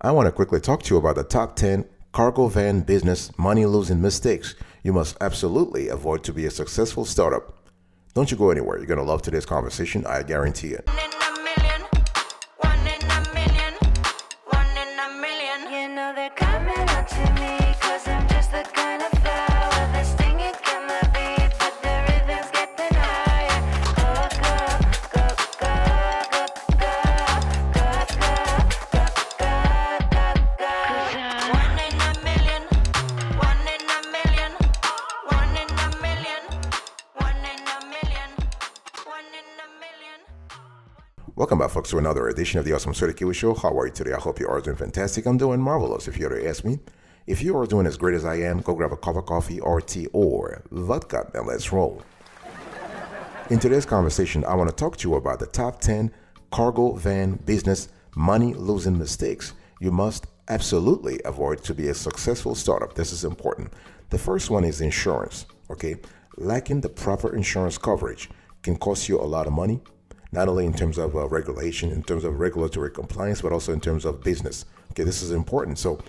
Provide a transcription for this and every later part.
I want to quickly talk to you about the top 10 cargo van business money losing mistakes you must absolutely avoid to be a successful startup. Don't you go anywhere. You're going to love today's conversation, I guarantee it. Welcome back, folks, to another edition of the Awesome S'witty Kiwi Show. How are you today? I hope you are doing fantastic. I'm doing marvelous. If you were to ask me, if you are doing as great as I am, go grab a cup of coffee or tea or vodka and let's roll. In today's conversation, I want to talk to you about the top 10 cargo van business money losing mistakes you must absolutely avoid to be a successful startup. This is important. The first one is insurance. Okay, lacking the proper insurance coverage can cost you a lot of money not only in terms of uh, regulation, in terms of regulatory compliance, but also in terms of business. Okay, this is important. So,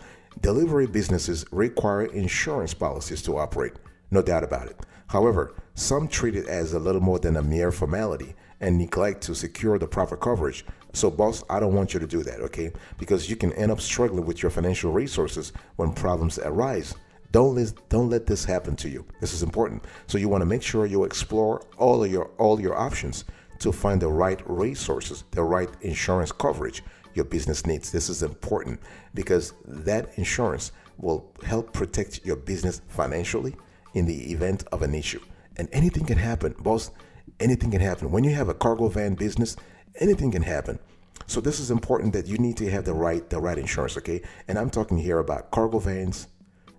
delivery businesses require insurance policies to operate, no doubt about it. However, some treat it as a little more than a mere formality and neglect to secure the proper coverage. So, boss, I don't want you to do that, okay? Because you can end up struggling with your financial resources when problems arise. Don't let, don't let this happen to you. This is important. So you want to make sure you explore all of your all your options to find the right resources, the right insurance coverage your business needs. This is important because that insurance will help protect your business financially in the event of an issue. And anything can happen, boss. Anything can happen. When you have a cargo van business, anything can happen. So this is important that you need to have the right the right insurance, okay? And I'm talking here about cargo vans.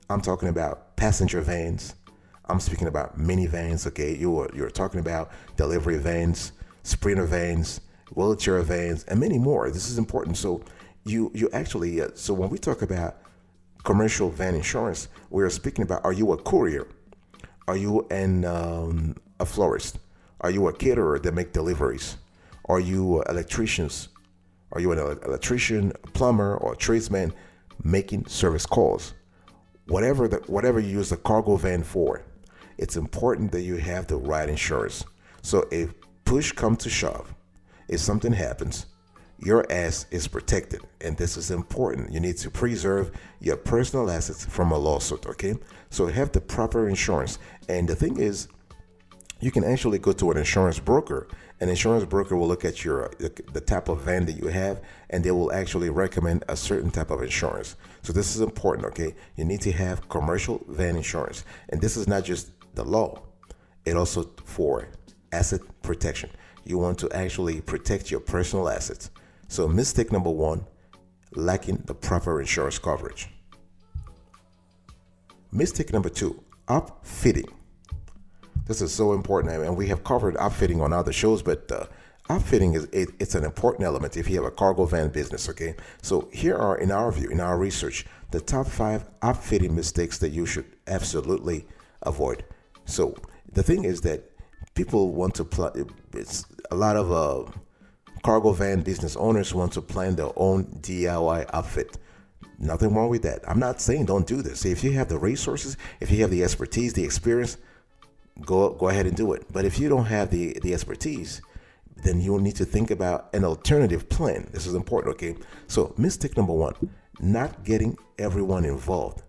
I'm talking about passenger vans. I'm speaking about minivans, okay? You are you're talking about delivery vans sprinter vans, wheelchair vans, and many more. This is important. So you you actually uh, so when we talk about commercial van insurance, we are speaking about: Are you a courier? Are you an um, a florist? Are you a caterer that make deliveries? Are you electricians? Are you an electrician, plumber, or tradesman making service calls? Whatever the whatever you use a cargo van for, it's important that you have the right insurance. So if push come to shove, if something happens, your ass is protected. And this is important. You need to preserve your personal assets from a lawsuit, okay? So have the proper insurance. And the thing is, you can actually go to an insurance broker. An insurance broker will look at your the type of van that you have, and they will actually recommend a certain type of insurance. So this is important, okay? You need to have commercial van insurance, and this is not just the law; it also for asset protection. You want to actually protect your personal assets. So, mistake number one lacking the proper insurance coverage. Mistake number two upfitting. This is so important, and we have covered upfitting on other shows, but uh, upfitting is it, it's an important element if you have a cargo van business. Okay, so here are, in our view, in our research, the top five upfitting mistakes that you should absolutely avoid. So the thing is that people want to plan. It's a lot of uh, cargo van business owners want to plan their own DIY outfit. Nothing wrong with that. I'm not saying don't do this. If you have the resources, if you have the expertise, the experience, go go ahead and do it. But if you don't have the the expertise, then you will need to think about an alternative plan. This is important, okay? So, mistake number one, not getting everyone involved.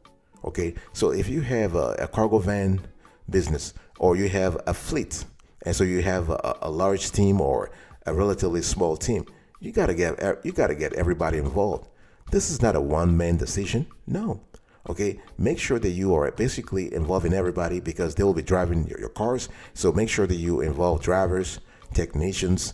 Okay, so if you have a, a cargo van business or you have a fleet and so you have a, a large team or a relatively small team, you gotta get you gotta get everybody involved. This is not a one man decision. No. Okay, make sure that you are basically involving everybody because they will be driving your, your cars. So make sure that you involve drivers, technicians,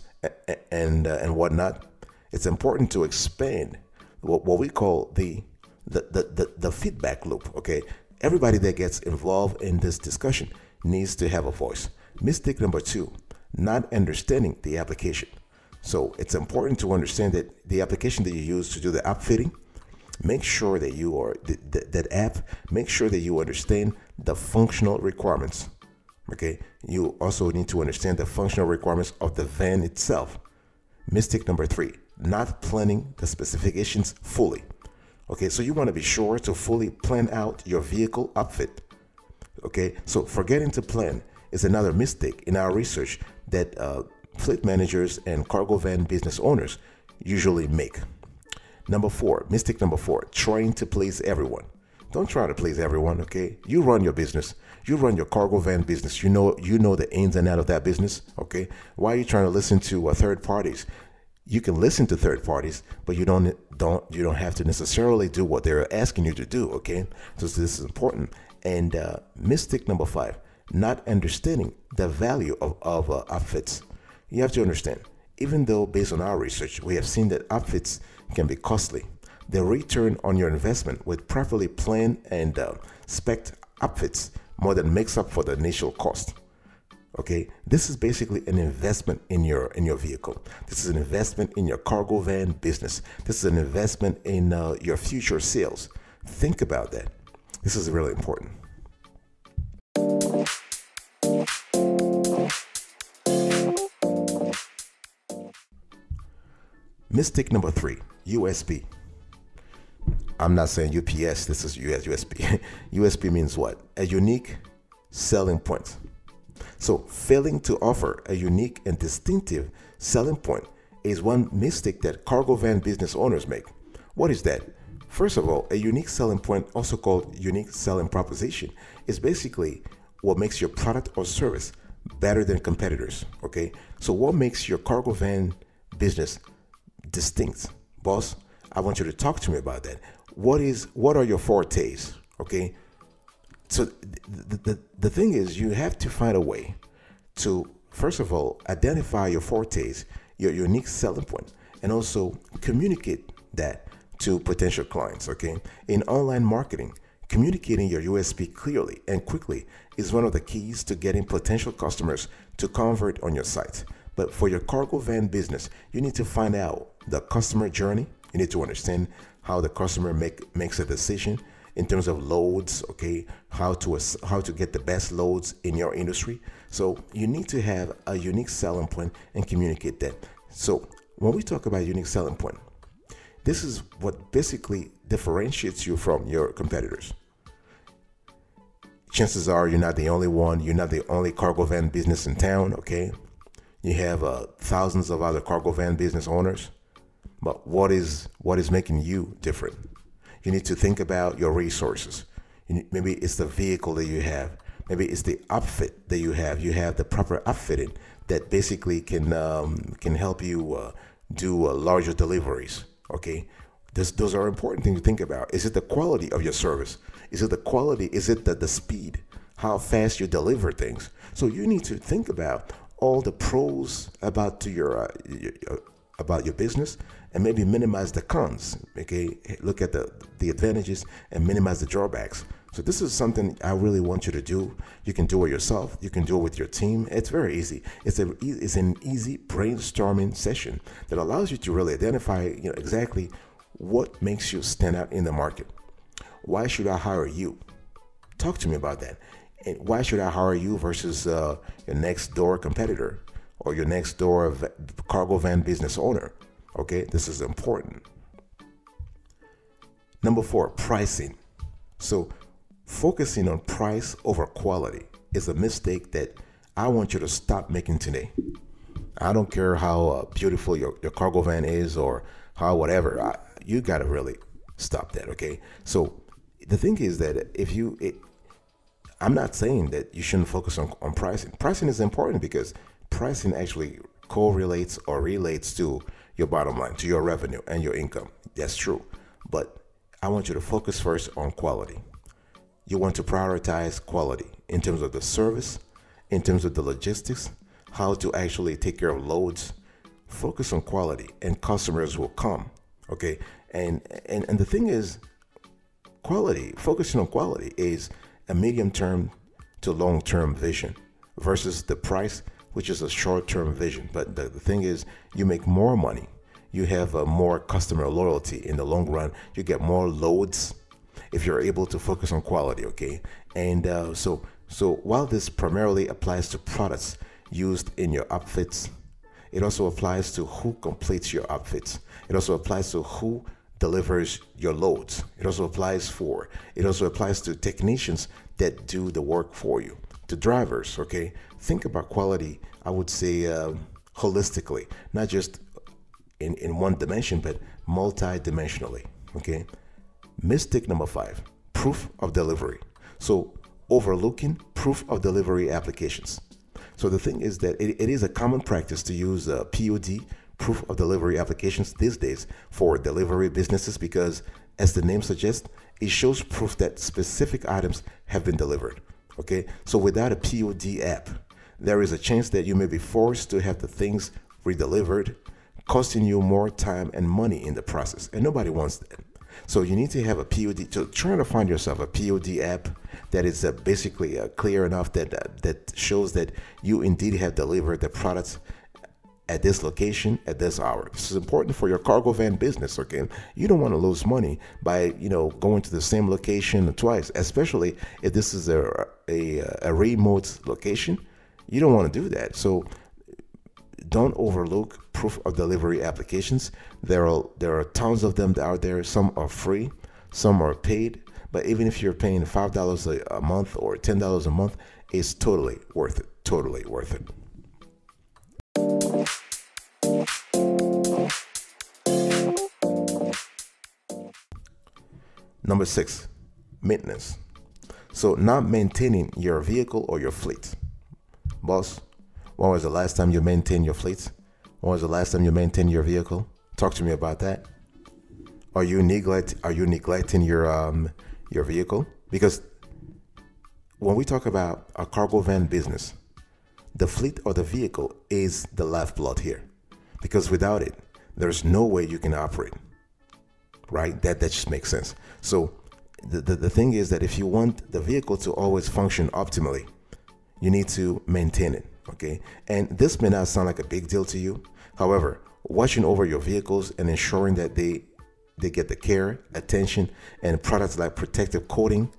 and uh, and whatnot. It's important to expand what, what we call the the, the the the feedback loop. Okay, everybody that gets involved in this discussion needs to have a voice. Mistake number two, not understanding the application. So it's important to understand that the application that you use to do the upfitting, make sure that you are that, app, make sure that you understand the functional requirements. Okay, you also need to understand the functional requirements of the van itself. Mistake number three, not planning the specifications fully. Okay, so you want to be sure to fully plan out your vehicle outfit. Okay, so forgetting to plan is another mistake in our research that uh, fleet managers and cargo van business owners usually make. Number four, mistake number four, trying to please everyone. Don't try to please everyone, okay? You run your business. You run your cargo van business. You know you know the ins and outs of that business, okay? Why are you trying to listen to uh, third parties? You can listen to third parties, but you don't don't you don't have to necessarily do what they're asking you to do, okay? So this is important. And uh, mistake number five, not understanding the value of, of uh, outfits. You have to understand, even though based on our research, we have seen that outfits can be costly, the return on your investment with properly planned and uh, spec outfits more than makes up for the initial cost. Okay, this is basically an investment in your in your vehicle. This is an investment in your cargo van business. This is an investment in uh, your future sales. Think about that. This is really important. Mistake number three USB. I'm not saying UPS, this is US, USB. USB means what? A unique selling point. So, failing to offer a unique and distinctive selling point is one mistake that cargo van business owners make. What is that? First of all, a unique selling point, also called unique selling proposition, is basically what makes your product or service better than competitors. Okay, so what makes your cargo van business distinct? Boss, I want you to talk to me about that. What is what are your fortes? Okay, so the, the, the thing is you have to find a way to first of all identify your fortes, your unique selling point, and also communicate that to potential clients. Okay, in online marketing, communicating your USP clearly and quickly is one of the keys to getting potential customers to convert on your site. But for your cargo van business, you need to find out the customer journey. You need to understand how the customer make makes a decision in terms of loads. Okay, how to how to get the best loads in your industry. So you need to have a unique selling point and communicate that. So when we talk about unique selling point, this is what basically differentiates you from your competitors. Chances are you're not the only one, you're not the only cargo van business in town, okay? You have uh, thousands of other cargo van business owners. But what is what is making you different? You need to think about your resources. Maybe it's the vehicle that you have. Maybe it's the outfit that you have. You have the proper outfitting that basically can um, can help you uh, do uh, larger deliveries. Okay, this, those are important things to think about. Is it the quality of your service? Is it the quality? Is it the, the speed? How fast you deliver things? So you need to think about all the pros about to your, uh, your about your business and maybe minimize the cons. Okay, look at the the advantages and minimize the drawbacks. So this is something I really want you to do. You can do it yourself. You can do it with your team. It's very easy. It's a it's an easy brainstorming session that allows you to really identify you know exactly what makes you stand out in the market. Why should I hire you? Talk to me about that. And why should I hire you versus uh, your next door competitor or your next door cargo van business owner? Okay, this is important. Number four, pricing. So, focusing on price over quality is a mistake that I want you to stop making today. I don't care how uh, beautiful your, your cargo van is or how whatever. I, you got to really stop that. Okay. So, the thing is that if you, it, I'm not saying that you shouldn't focus on, on pricing. Pricing is important because pricing actually correlates or relates to your bottom line, to your revenue and your income. That's true. But I want you to focus first on quality. You want to prioritize quality in terms of the service, in terms of the logistics, how to actually take care of loads. Focus on quality and customers will come. Okay. And and, and the thing is, quality, focusing on quality is a medium term to long term vision versus the price which is a short-term vision. But the, the thing is, you make more money. You have a more customer loyalty in the long run. You get more loads if you're able to focus on quality. Okay, and uh, so so while this primarily applies to products used in your outfits, it also applies to who completes your outfits. It also applies to who delivers your loads. It also applies for it also applies to technicians that do the work for you, to drivers. Okay, think about quality. I would say uh, holistically, not just in in one dimension, but multi-dimensionally. Okay, mistake number five: proof of delivery. So overlooking proof of delivery applications. So the thing is that it, it is a common practice to use uh, POD proof of delivery applications these days for delivery businesses because, as the name suggests, it shows proof that specific items have been delivered. Okay, so without a POD app, there is a chance that you may be forced to have the things redelivered, costing you more time and money in the process. And nobody wants that. So you need to have a POD. So try to find yourself a POD app that is uh, basically uh, clear enough that uh, that shows that you indeed have delivered the products at this location at this hour. This is important for your cargo van business, okay? You don't want to lose money by, you know, going to the same location twice, especially if this is a a, a remote location. You don't want to do that. So don't overlook proof of delivery applications. There are there are tons of them out there. Some are free, some are paid. But even if you're paying five dollars a month or ten dollars a month, it's totally worth it. Totally worth it. Number six, maintenance. So, not maintaining your vehicle or your fleet. Boss, when was the last time you maintained your fleet? When was the last time you maintained your vehicle? Talk to me about that. Are you neglect? Are you neglecting your um your vehicle? Because when we talk about a cargo van business, the fleet or the vehicle is the lifeblood here. Because without it, there's no way you can operate right? That that just makes sense. So the, the, the thing is that if you want the vehicle to always function optimally, you need to maintain it. Okay. And this may not sound like a big deal to you. However, watching over your vehicles and ensuring that they they get the care, attention, and products like protective coating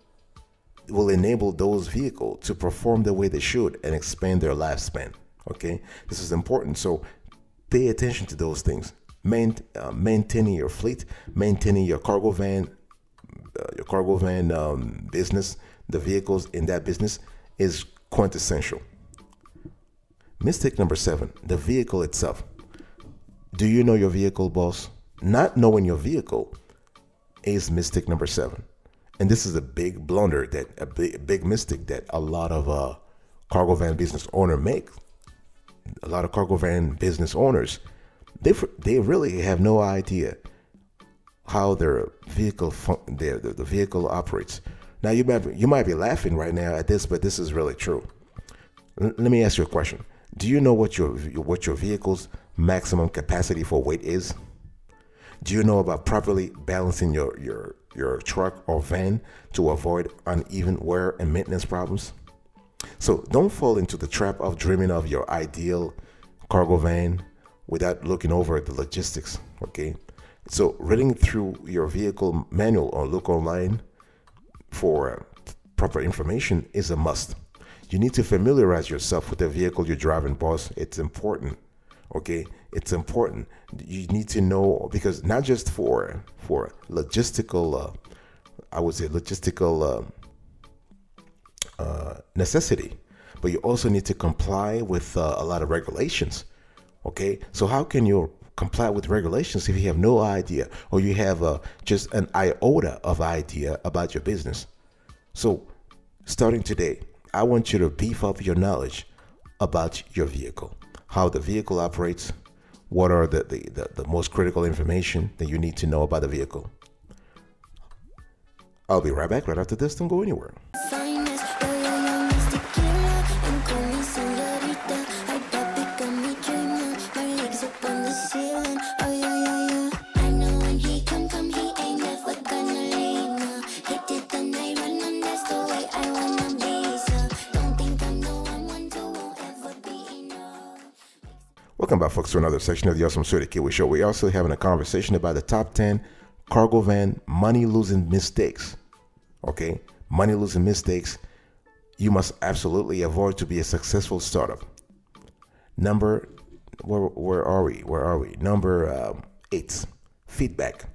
will enable those vehicles to perform the way they should and expand their lifespan. Okay, this is important. So pay attention to those things uh, maintaining your fleet, maintaining your cargo van, uh, your cargo van um, business, the vehicles in that business is quintessential. Mistake number seven: the vehicle itself. Do you know your vehicle, boss? Not knowing your vehicle is mistake number seven, and this is a big blunder that a big, big mistake that a lot of uh, cargo van business owner make. A lot of cargo van business owners they they really have no idea how their vehicle their the, the vehicle operates. Now you might be, you might be laughing right now at this, but this is really true. L- let me ask you a question. Do you know what your what your vehicle's maximum capacity for weight is? Do you know about properly balancing your your your truck or van to avoid uneven wear and maintenance problems? So don't fall into the trap of dreaming of your ideal cargo van without looking over the logistics. Okay. So, reading through your vehicle manual or look online for proper information is a must. You need to familiarize yourself with the vehicle you're driving, boss. It's important. Okay, it's important. You need to know because not just for for logistical, uh, I would say logistical uh, uh, necessity, but you also need to comply with uh, a lot of regulations. Okay, so how can you comply with regulations if you have no idea or you have uh, just an iota of idea about your business? So, starting today, I want you to beef up your knowledge about your vehicle, how the vehicle operates, what are the, the, the, the most critical information that you need to know about the vehicle. I'll be right back right after this. Don't go anywhere. Welcome back, folks, to another section of the Awesome S'witty Kiwi Show. We're also having a conversation about the top 10 cargo van money losing mistakes. Okay, money losing mistakes you must absolutely avoid to be a successful startup. Number, where, where are we? Where are we? Number um, eight, feedback.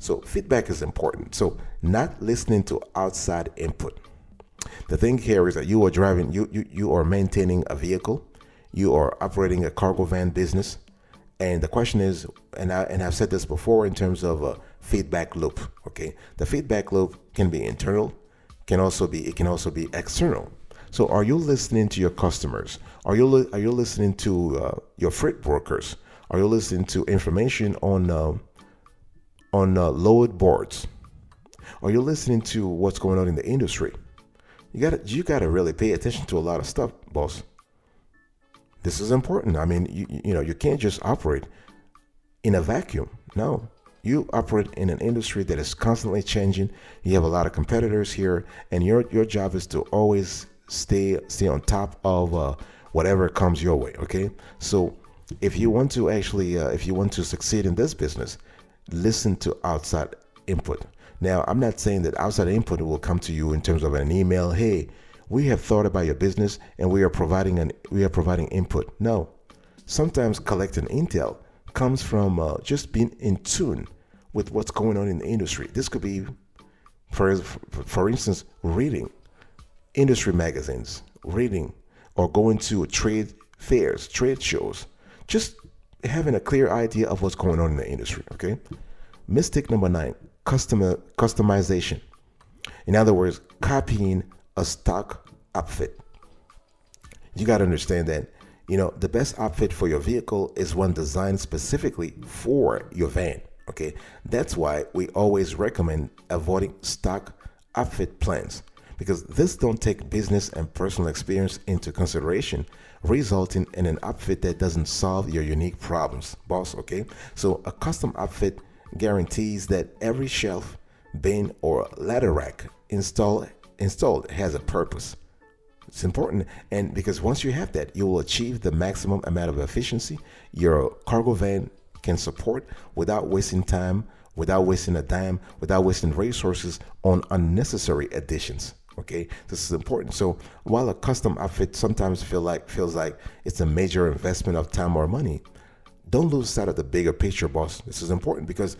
So feedback is important. So not listening to outside input. The thing here is that you are driving, you you, you are maintaining a vehicle, you are operating a cargo van business, and the question is, and I and I've said this before in terms of a feedback loop. Okay, the feedback loop can be internal, can also be it can also be external. So, are you listening to your customers? Are you are you listening to uh, your freight brokers? Are you listening to information on uh, on uh, load boards? Are you listening to what's going on in the industry? You got you got to really pay attention to a lot of stuff, boss. This is important. I mean, you you know, you can't just operate in a vacuum. No. You operate in an industry that is constantly changing. You have a lot of competitors here, and your your job is to always stay stay on top of uh, whatever comes your way. Okay, so if you want to actually uh, if you want to succeed in this business, listen to outside input. Now, I'm not saying that outside input will come to you in terms of an email. Hey, we have thought about your business and we are providing an we are providing input. No, sometimes collecting intel comes from uh, just being in tune with what's going on in the industry. This could be, for for instance, reading industry magazines, reading, or going to trade fairs, trade shows. Just having a clear idea of what's going on in the industry. Okay. Mistake number nine: customer customization. In other words, copying a stock outfit. You got to understand that you know the best outfit for your vehicle is one designed specifically for your van. Okay, that's why we always recommend avoiding stock outfit plans because this don't take business and personal experience into consideration resulting in an outfit that doesn't solve your unique problems boss okay so a custom outfit guarantees that every shelf bin or ladder rack installed installed has a purpose it's important and because once you have that you will achieve the maximum amount of efficiency your cargo van can support without wasting time without wasting a dime without wasting resources on unnecessary additions Okay, this is important. So while a custom outfit sometimes feel like feels like it's a major investment of time or money, don't lose sight of the bigger picture, boss. This is important because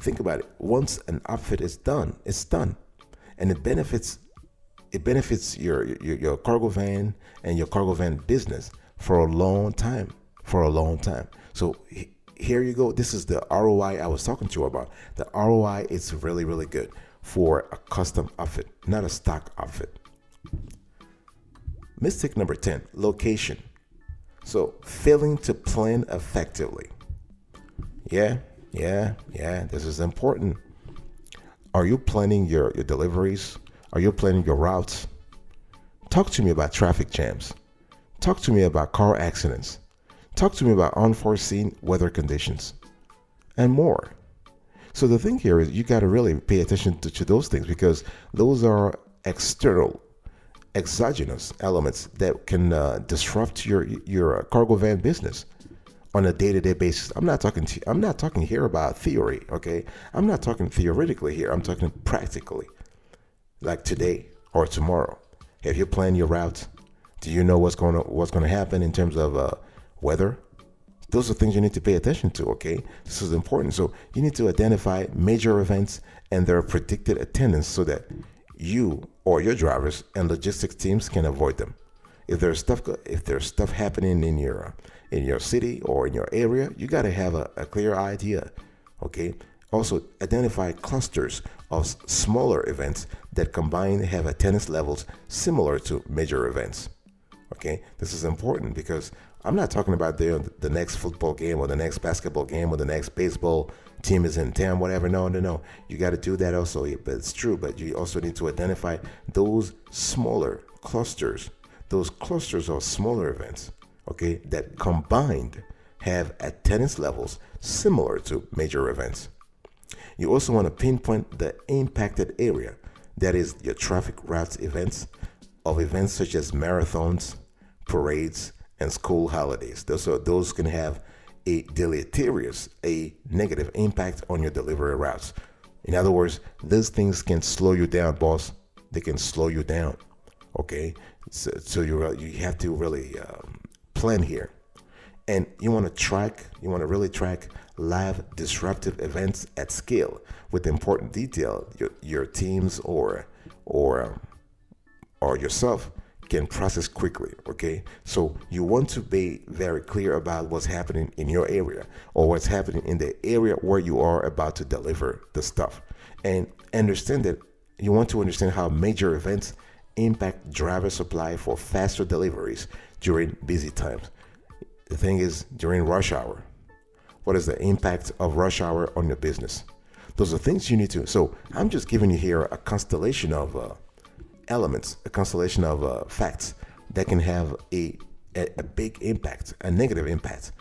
think about it. Once an outfit is done, it's done, and it benefits it benefits your your, your cargo van and your cargo van business for a long time. For a long time. So here you go. This is the ROI I was talking to you about. The ROI is really really good for a custom outfit, not a stock outfit. Mistake number 10 location. So, failing to plan effectively. Yeah, yeah, yeah, this is important. Are you planning your, your deliveries? Are you planning your routes? Talk to me about traffic jams. Talk to me about car accidents. Talk to me about unforeseen weather conditions and more. So the thing here is you got to really pay attention to, to those things because those are external, exogenous elements that can uh, disrupt your your uh, cargo van business on a day-to-day basis. I'm not talking to, I'm not talking here about theory, okay? I'm not talking theoretically here. I'm talking practically. Like today or tomorrow. Have you planned your route? Do you know what's going to what's going to happen in terms of uh, weather? Those are things you need to pay attention to, okay? This is important. So you need to identify major events and their predicted attendance so that you or your drivers and logistics teams can avoid them. If there's stuff if there's stuff happening in your in your city or in your area, you got to have a, a clear idea, okay? Also, identify clusters of smaller events that combined have attendance levels similar to major events. Okay, this is important because I'm not talking about the the next football game or the next basketball game or the next baseball team is in town, whatever. No, no, no. You got to do that also. But it's true. But you also need to identify those smaller clusters, those clusters of smaller events, okay, that combined have attendance levels similar to major events. You also want to pinpoint the impacted area, that is, your traffic routes events of events such as marathons, parades, and school holidays. Those, are, those can have a deleterious, a negative impact on your delivery routes. In other words, these things can slow you down, boss. They can slow you down. Okay, so, so you you have to really um, plan here, and you want to track. You want to really track live disruptive events at scale with important detail your, your teams or or um, or yourself can process quickly okay so you want to be very clear about what's happening in your area or what's happening in the area where you are about to deliver the stuff and understand that you want to understand how major events impact driver supply for faster deliveries during busy times the thing is during rush hour what is the impact of rush hour on your business? Those are things you need to. So I'm just giving you here a constellation of uh, elements, a constellation of uh, facts that can have a, a, a big impact, a negative impact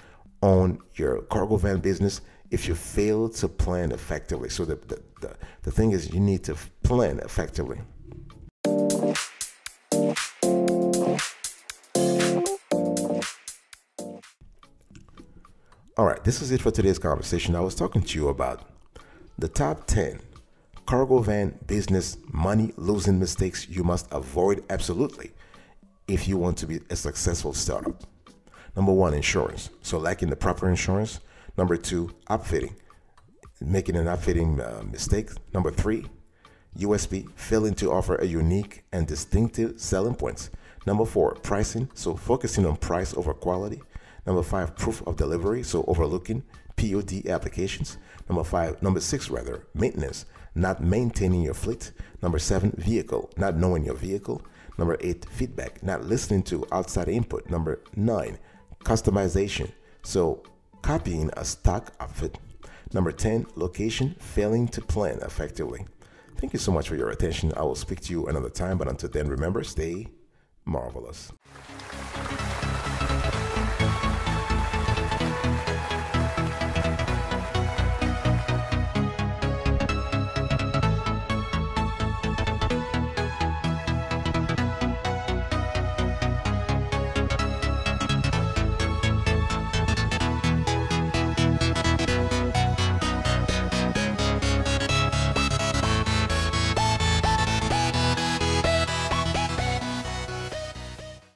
on your cargo van business if you fail to plan effectively. So the, the, the, the thing is you need to plan effectively. All right, this is it for today's conversation. I was talking to you about the top 10 cargo van business money losing mistakes you must avoid absolutely if you want to be a successful startup. Number one, insurance. So, lacking the proper insurance. Number two, upfitting, making an upfitting uh, mistake. Number three, USB failing to offer a unique and distinctive selling points. Number four, pricing. So, focusing on price over quality. Number five, proof of delivery, so overlooking POD applications. Number five, number six, rather, maintenance, not maintaining your fleet. Number seven, vehicle, not knowing your vehicle. Number eight, feedback, not listening to outside input. Number nine, customization, so copying a stock outfit. Number 10, location, failing to plan effectively. Thank you so much for your attention. I will speak to you another time, but until then, remember, stay marvelous.